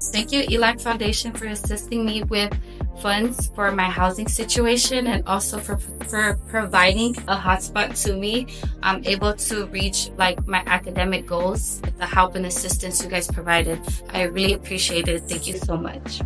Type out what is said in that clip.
Thank you, ELAC Foundation, for assisting me with funds for my housing situation and also for, for providing a hotspot to me. I'm able to reach like my academic goals the help and assistance you guys provided. I really appreciate it. Thank you so much.